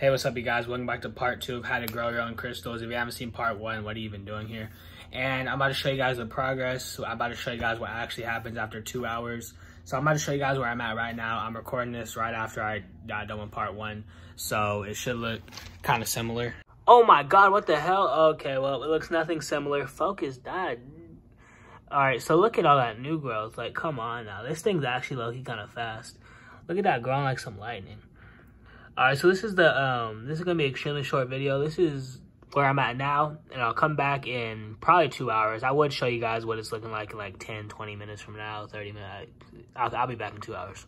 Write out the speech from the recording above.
Hey, what's up, you guys? Welcome back to part two of how to grow your own crystals. If you haven't seen part one, what are you even doing here? And I'm about to show you guys the progress. I'm about to show you guys what actually happens after two hours. So I'm about to show you guys where I'm at right now. I'm recording this right after I got done with part one. So it should look kind of similar. Oh my God, what the hell? Okay, well, it looks nothing similar. Focus died. All right, so look at all that new growth. Like, come on now. This thing's actually looking kind of fast. Look at that growing like some lightning. All right, so this is the um this is gonna be an extremely short video. This is where I'm at now, and I'll come back in probably two hours. I would show you guys what it's looking like in like 10, 20 minutes from now, 30 minutes. I'll, I'll be back in two hours.